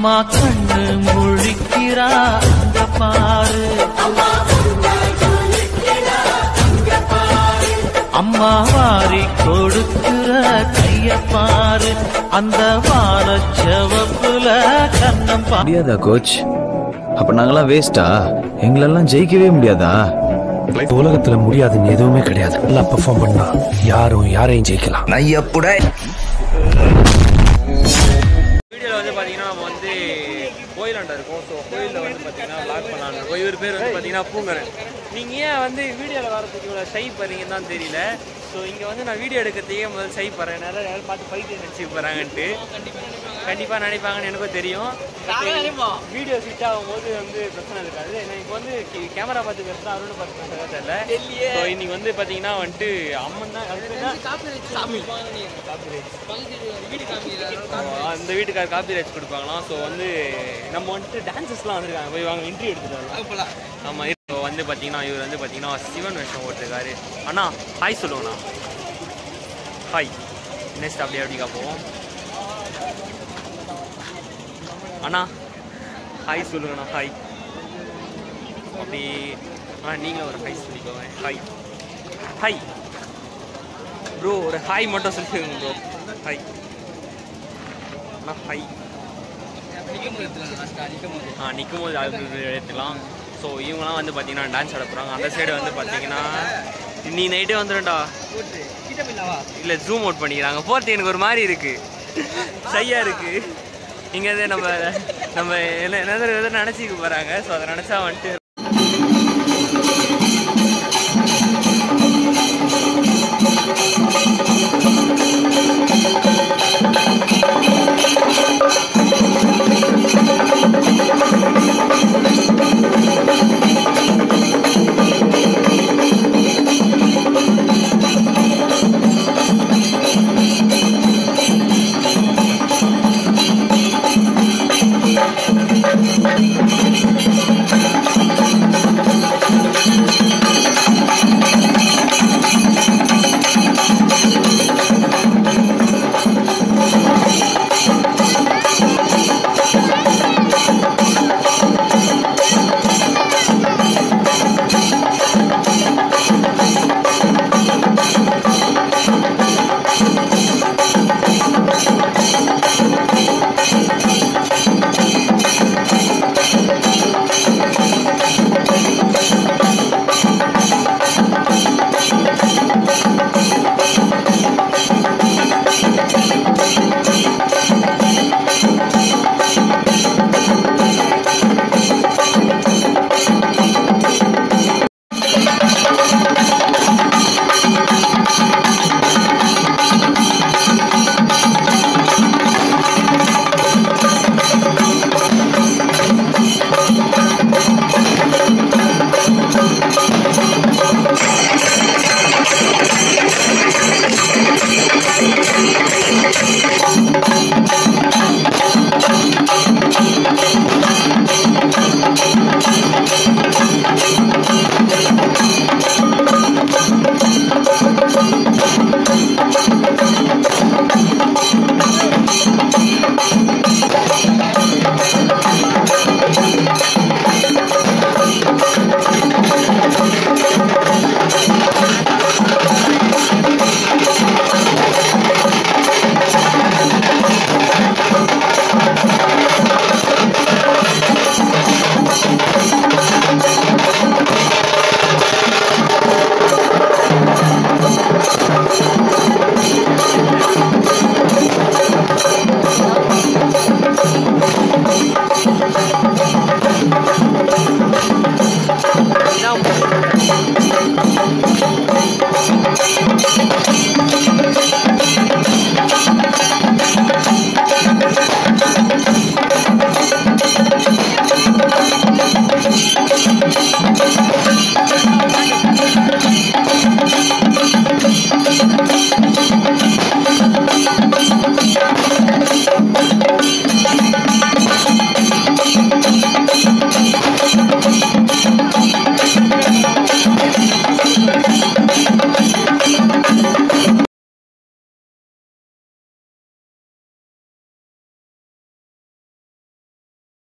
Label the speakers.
Speaker 1: அம்மா கண்ணு முழிக்கிறா அங்க பாரு. அம்மா வாரி கொடுக்கிற கைய பாரு. அந்த வார செவப்புல கண்ணம்
Speaker 2: முடியாதா கோச் அப்ப நாங்கெல்லாம் வேஸ்டா எங்களெல்லாம் ஜெயிக்கவே முடியாதா?
Speaker 3: உலகத்துல முடியாதுன்னு எதுவுமே கிடையாது. நல்லா பெர்ஃபார்ம் பண்ணா யாரும் யாரையும் ஜெயிக்கலாம்.
Speaker 4: வீடியோவில் ഉണ്ടായിരുന്നു. இருக்கோம் இவர் பேர் வந்து பார்த்தீங்கன்னா பூங்கரன் நீங்கள் ஏன் வந்து வீடியோவில் வரதுக்கு இவ்வளோ சை போகிறீங்கன்னு தான் தெரியல. ஸோ இங்கே வந்து நான் வீடியோ எடுக்கிறதுக்கே முதல்ல சை போகிறேன் நிறைய யாரும் பார்த்து ஃபைட் நினச்சி போகிறாங்கன்ட்டு கண்டிப்பாக நினைப்பாங்கன்னு எனக்கும் தெரியும். வீடியோ ஸ்விட்ச் ஆகும்போது வந்து பிரச்சனை இருக்காது. இப்போ வந்து கேமரா பார்த்து பேசுகிறா அருண் பார்த்து பேசுகிறதா தெரியல. ஸோ இன்னைக்கு வந்து பார்த்தீங்கன்னா வந்துட்டு அம்மன் தான். அந்த வீட்டுக்கார் காப்பி ரைட்ஸ் கொடுப்பாங்களாம். ஸோ வந்து நம்ம வந்துட்டு டான்சஸ்லாம் வந்திருக்காங்க. போய் வாங்க இன்ட்ரி எடுத்துட்டு ஆமாம் இப்போ வந்து பார்த்தீங்கன்னா இவர் வந்து பார்த்தீங்கன்னா சிவன் வேஷம் போட்டிருக்காரு. அண்ணா ஹாய் சொல்லுங்கண்ணா. ஹாய் நெக்ஸ்ட் அப்படியே அப்படிக்கா போவோம் அண்ணா ஹாய் சொல்லுங்கண்ணா ஹாய் அப்படி ஆ நீங்களும் ஒரு ஹாய் சொல்லிக்கோங்க. ஹாய் ஹாய் ப்ரோ ஒரு ஹாய் மட்டும் சொல்லிக்கோங்க ப்ரோ ஹாய் அண்ணா ஹாய் ஆ நிற்கும் போது அது எடுத்துக்கலாம். ஸோ இவங்கலாம் வந்து பார்த்தீங்கன்னா டான்ஸ் ஆட போகிறாங்க அந்த சைடு வந்து பார்த்தீங்கன்னா நீ நைட்டே வந்துடும்டா இல்லை ஜூம் அவுட் பண்ணிக்கிறாங்க. போகிறது எனக்கு ஒரு மாதிரி இருக்குது சரியாக இருக்குது இங்கே நம்ம நம்ம என்ன என்ன நினச்சிக்க போகிறாங்க ஸோ அதை நினச்சா வந்துட்டு